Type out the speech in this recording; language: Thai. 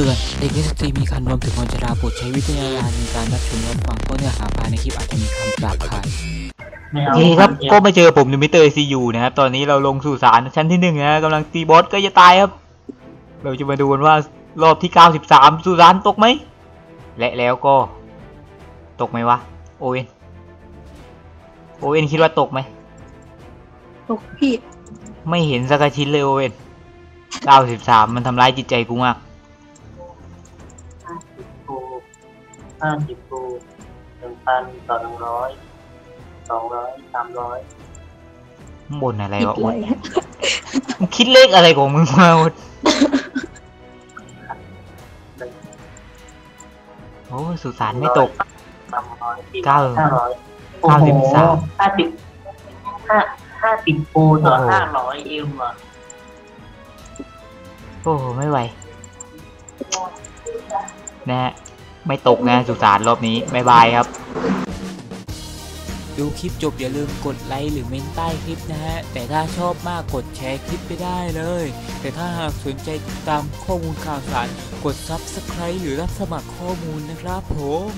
เตือนเด็กสตรีมีครรภ์รวมถึงคนชราโปรดใช้วิจารณญาณในการรับชมรับฟังเพราะเนื้อหาภายในคลิปอาจจะมีคำหยาบคายไม่โอเอาเคครับก็มาเจอผมในมิเตอร์ซียูนะครับตอนนี้เราลงสุสานชั้นที่หนึ่งนะกำลังตีบอสก็จะตายครับ เราจะมาดูกันว่ารอบที่93สุสานตกไหมและแล้วก็ ตกไหมวะโอเวนโอเวนคิดว่าตกไหมตกพี่ ไม่เห็นสักชิ้นเลยโอเวน93มันทำร้ายจิตใจกูมากโก ห้าสิบโกหนึ่งพันต่อหนึ่งร้อยสองร้อยสามร้อยบนอะไรผิดวะโอเลนยมึงคิดเลขอะไรของมึงมาโอนโอ้สุสานไม่ตกสามร้อยสี่เก้าห้าร้อยเก้าสิบสามห้าสิบห้าห้าสิบโกต่อโอ้โหห้าร้อย M อะโอ้โหไม่ไหวนะฮะ ไม่ตกนะสุสานรอบนี้ bye bye ครับ ดูคลิปจบอย่าลืมกดไลค์หรือเมนต์ใต้คลิปนะฮะ แต่ถ้าชอบมากกดแชร์คลิปไปได้เลย แต่ถ้าหากสนใจติดตามข้อมูลข่าวสาร กด Subscribe หรือรับสมัครข้อมูลนะครับผม